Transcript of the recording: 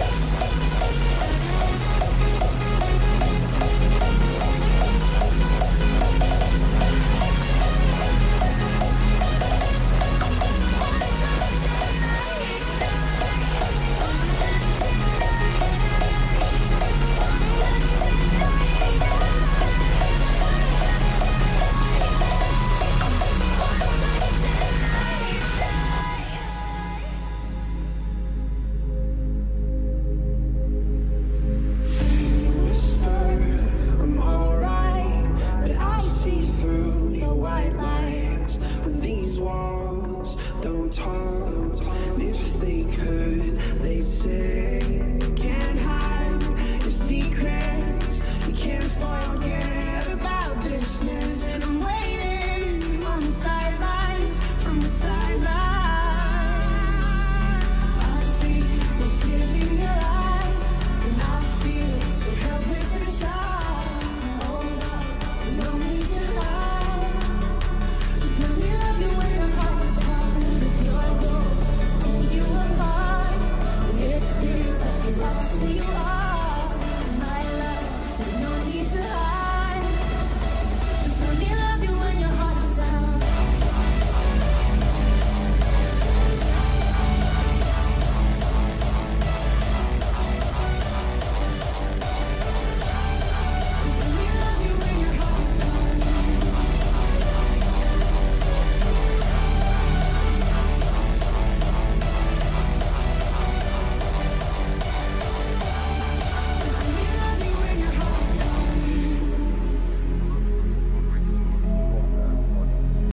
はい!